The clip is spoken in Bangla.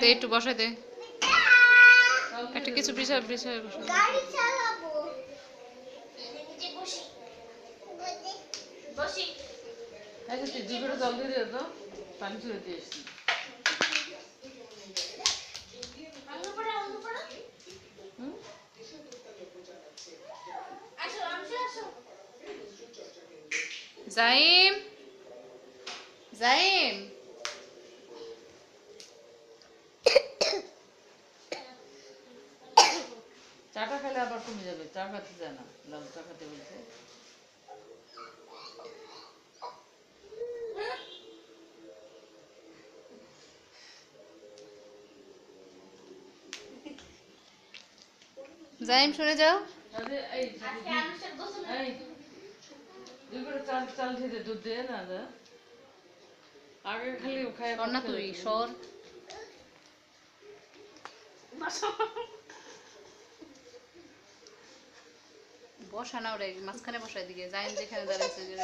দে একটু বসাই দে। একটা কিছু বিষয় বিষয় বসাই দে। গাড়ি চালাবো। বসি। তুই দুপুরে জল দিয়ে দিও তো পানি চলে দিয়ে জাইম জাইম চাটা খেলে আবার কমে যাবে চা খাতে যায় না লাল চা খাতে বলছে। জাইম শুনে যাও। এই। চাল চাল ঢেলে দুধ দে না দা? আগে খালি খাই কর না তুই সর বসা না ওরে মাঝখানে বসায় দিকে যাই যেখানে দাঁড়াইছে যে